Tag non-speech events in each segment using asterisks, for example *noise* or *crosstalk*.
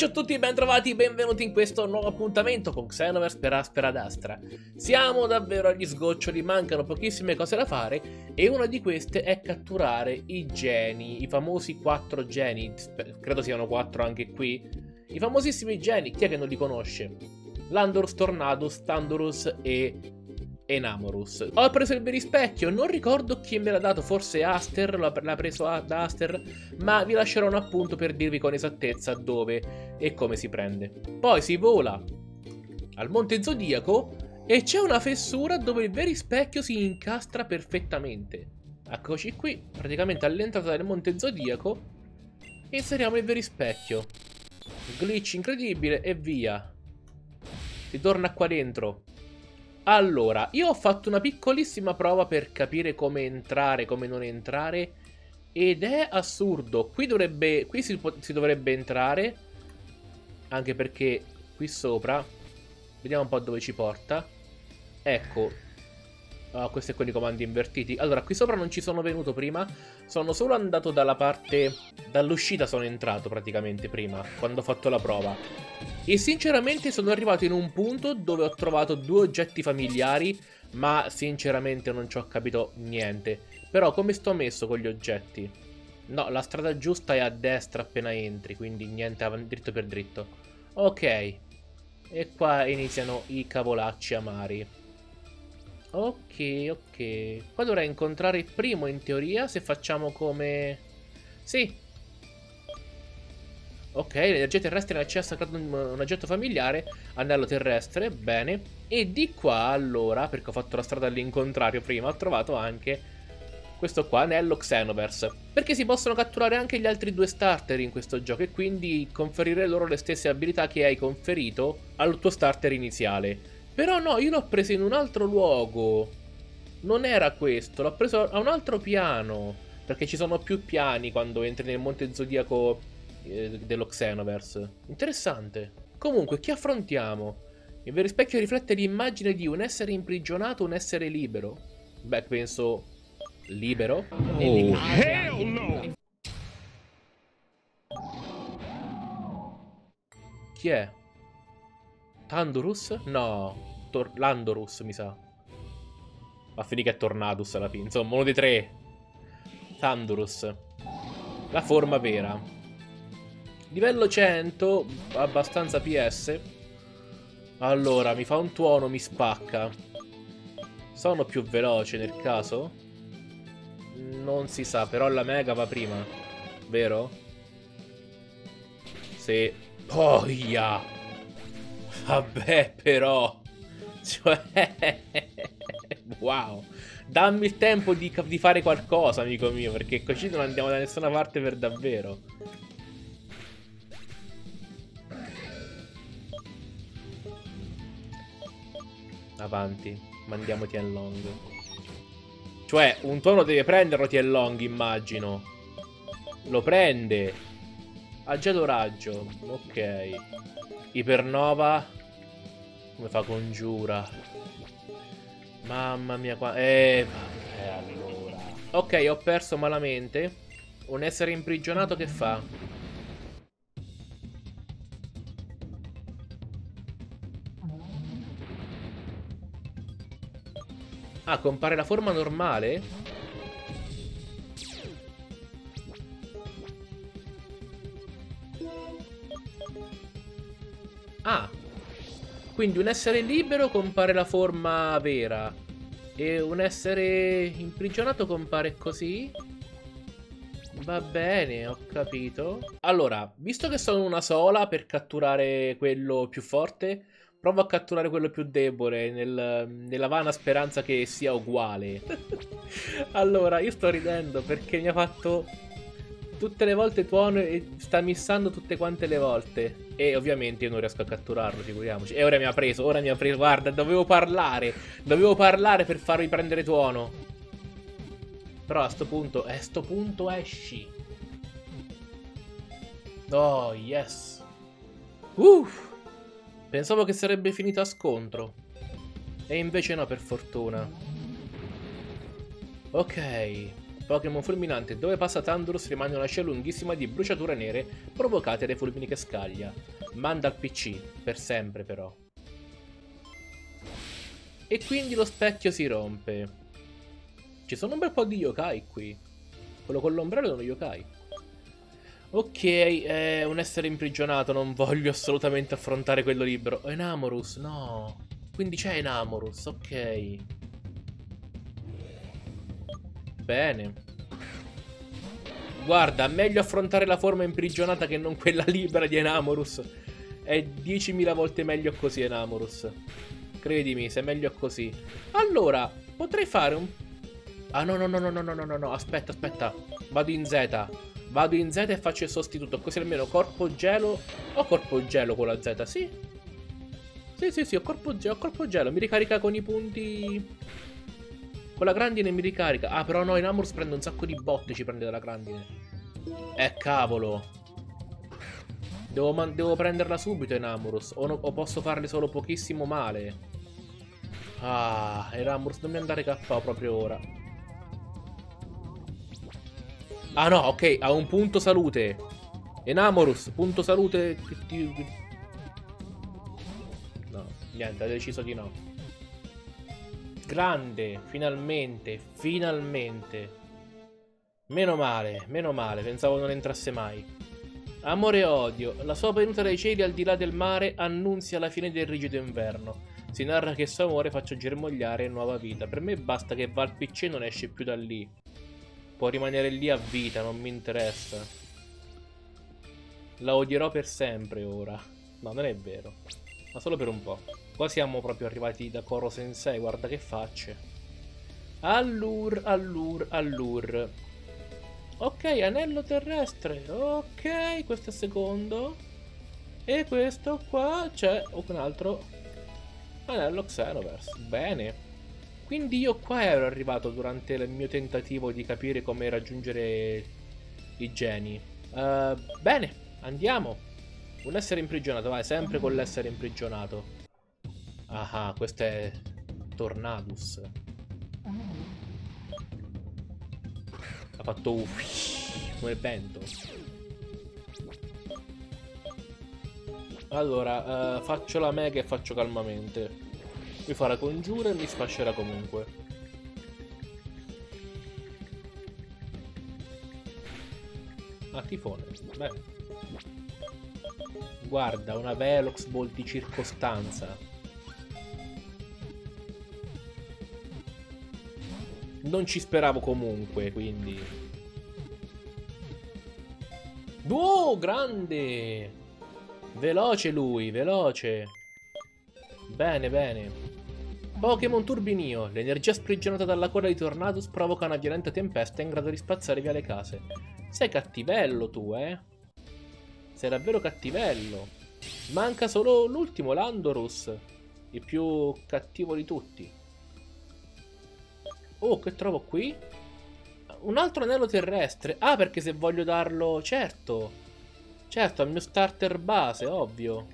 ciao a tutti, bentrovati, benvenuti in questo nuovo appuntamento con Xenoverse per Aspera d'Astra. Siamo davvero agli sgoccioli, mancano pochissime cose da fare e una di queste è catturare i geni, i famosi quattro geni, credo siano quattro anche qui. I famosissimi geni, chi è che non li conosce? Landorus, Tornadus, Tandorus e Enamorus. Ho preso il verispecchio, non ricordo chi me l'ha dato, forse Aster, l'ha preso da Aster, ma vi lascerò un appunto per dirvi con esattezza dove e come si prende. Poi si vola al Monte Zodiaco e c'è una fessura dove il verispecchio si incastra perfettamente. Eccoci qui, praticamente all'entrata del Monte Zodiaco, inseriamo il verispecchio. Glitch incredibile e via. Si torna qua dentro. Allora, io ho fatto una piccolissima prova per capire come entrare, come non entrare. Ed è assurdo. Qui, dovrebbe, qui si, si dovrebbe entrare. Anche perché qui sopra... Vediamo un po' dove ci porta. Ecco, Oh, questi con i comandi invertiti. Allora, qui sopra non ci sono venuto prima. Sono solo andato dalla parte... Dall'uscita sono entrato praticamente prima, quando ho fatto la prova. E sinceramente sono arrivato in un punto dove ho trovato due oggetti familiari, ma sinceramente non ci ho capito niente. Però come sto messo con gli oggetti? No, la strada giusta è a destra appena entri, quindi niente dritto per dritto. Ok. E qua iniziano i cavolacci amari. Ok, ok. Qua dovrei incontrare il primo in teoria se facciamo come... Sì. Ok, l'energia terrestre in accesso a un oggetto familiare, anello terrestre, bene. E di qua allora, perché ho fatto la strada all'incontrario prima, ho trovato anche questo qua, anello Xenoverse. Perché si possono catturare anche gli altri due starter in questo gioco e quindi conferire loro le stesse abilità che hai conferito al tuo starter iniziale. Però no, io l'ho preso in un altro luogo. Non era questo, l'ho preso a un altro piano. Perché ci sono più piani quando entri nel Monte Zodiaco eh, dello Xenoverse. Interessante. Comunque, chi affrontiamo? Il vero specchio riflette l'immagine di un essere imprigionato, un essere libero. Beh, penso libero. Oh, hell no! Chi è? Tandurus? No. Tor Landorus, mi sa. Va a finire che è Tornadus alla fine. Insomma, uno dei tre. Tandurus. La forma vera. Livello 100, abbastanza PS. Allora, mi fa un tuono, mi spacca. Sono più veloce nel caso? Non si sa, però la mega va prima. Vero? Sì. Poia! Vabbè, però... Cioè... *laughs* wow. Dammi il tempo di, di, fare qualcosa, amico mio, perché così non andiamo da nessuna parte per davvero. Avanti, mandiamo Tianlong. Cioè, un tono deve prenderlo Tianlong, immagino. Lo prende. Ha già raggio. Ok. Ipernova come fa congiura? Mamma mia qua... Eh, allora... Ok, ho perso malamente. Un essere imprigionato che fa? Ah, compare la forma normale? Ah, quindi un essere libero compare la forma vera. E un essere imprigionato compare così? Va bene, ho capito. Allora, visto che sono una sola per catturare quello più forte, provo a catturare quello più debole nel, nella vana speranza che sia uguale. *laughs* allora, io sto ridendo perché mi ha fatto tutte le volte tuono e sta missando tutte quante le volte. E ovviamente io non riesco a catturarlo, figuriamoci. E ora mi ha preso, ora mi ha preso. Guarda, dovevo parlare. Dovevo parlare per farvi prendere tuono. Però a sto punto, a sto punto esci. Oh, yes. Uff. Pensavo che sarebbe finita a scontro. E invece no, per fortuna. Ok. Pokémon fulminante. Dove passa Tandurus rimane una scia lunghissima di bruciature nere provocate dai fulmini che scaglia. Manda al PC, per sempre però. E quindi lo specchio si rompe. Ci sono un bel po' di yokai qui. Quello con l'ombrello è uno yokai. Ok, è un essere imprigionato, non voglio assolutamente affrontare quello libero. Enamorus, no. Quindi c'è Enamorus, ok. Bene. Guarda, meglio affrontare la forma imprigionata che non quella libera di Enamorus. È 10.000 volte meglio così, Enamorus. Credimi, se è meglio così. Allora, potrei fare un... Ah, no, no, no, no, no, no, no, no, aspetta, aspetta. Vado in Z. Vado in Z e faccio il sostituto, così almeno corpo gelo... Ho corpo gelo con la Z, sì? Sì, sì, sì, ho corpo, ho corpo gelo. Mi ricarica con i punti... Con la grandine mi ricarica. Ah, però no, in Amors prende un sacco di botte, ci prende dalla grandine. Eh, cavolo. Devo, devo prenderla subito in Amorus. O, no o posso farle solo pochissimo male. Ah, in Amorus, non mi andare KO proprio ora. Ah no, ok, ha un punto salute. Enamorus, punto salute. No, niente, ha deciso di no. Grande, finalmente, finalmente. Meno male, meno male, pensavo non entrasse mai. Amore e odio, la sua venuta dai cieli al di là del mare annunzia la fine del rigido inverno. Si narra che suo amore faccia germogliare nuova vita. Per me basta che va al PC e non esce più da lì. Può rimanere lì a vita, non mi interessa. La odierò per sempre ora. No, non è vero. Ma solo per un po'. Qua siamo proprio arrivati da Koro Sensei, guarda che facce. Allure, allure, allure. Ok, anello terrestre. Ok, questo è secondo. E questo qua c'è un altro anello Xenoverse. Bene. Quindi io qua ero arrivato durante il mio tentativo di capire come raggiungere i geni. Uh, bene, andiamo. Un essere imprigionato, vai, sempre con l'essere imprigionato. Ah, questo è Tornadus. Ha fatto uff, come il vento. Allora, uh, faccio la mega e faccio calmamente. Mi farà congiura e mi sfascerà comunque. Ah, tifone. Beh. Guarda, una Velox Ball di circostanza. Non ci speravo comunque, quindi... Oh, grande! Veloce lui, veloce. Bene, bene. Pokémon Turbinio. L'energia sprigionata dalla coda di Tornadus provoca una violenta tempesta in grado di spazzare via le case. Sei cattivello tu, eh? Sei davvero cattivello. Manca solo l'ultimo, Landorus. Il più cattivo di tutti. Oh, che trovo qui? Un altro anello terrestre. Ah, perché se voglio darlo... Certo. Certo, al mio starter base, ovvio.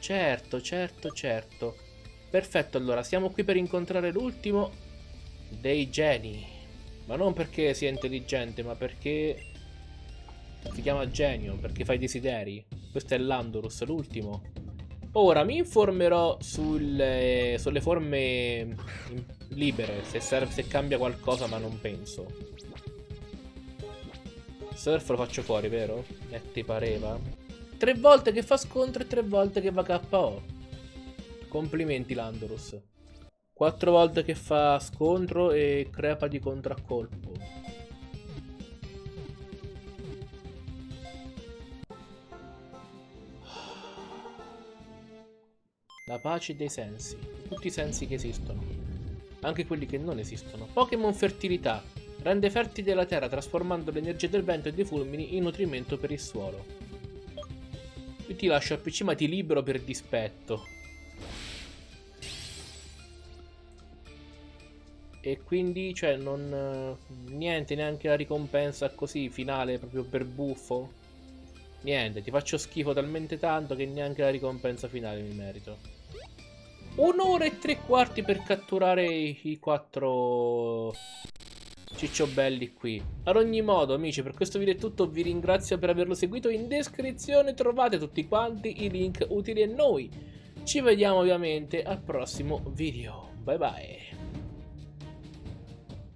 Certo, certo, certo. Perfetto, allora, siamo qui per incontrare l'ultimo dei geni. Ma non perché sia intelligente, ma perché si chiama genio, perché fa i desideri. Questo è l'Andorus, l'ultimo. Ora mi informerò sulle, sulle forme libere, se, serve, se cambia qualcosa, ma non penso. Surf lo faccio fuori, vero? E ti pareva? Tre volte che fa scontro e tre volte che va KO. Complimenti Landorus. Quattro volte che fa scontro e crepa di contraccolpo. La pace dei sensi. Tutti i sensi che esistono. Anche quelli che non esistono. Pokémon fertilità. Rende fertile la terra trasformando l'energia del vento e dei fulmini in nutrimento per il suolo. Io ti lascio al PC ma ti libero per dispetto. E quindi, cioè, non... Niente, neanche la ricompensa così, finale, proprio per buffo. Niente, ti faccio schifo talmente tanto che neanche la ricompensa finale mi merito. Un'ora e tre quarti per catturare i, quattro... cicciobelli qui. Ad ogni modo, amici, per questo video è tutto. Vi ringrazio per averlo seguito. In descrizione trovate tutti quanti i link utili a noi. Ci vediamo ovviamente al prossimo video. Bye bye.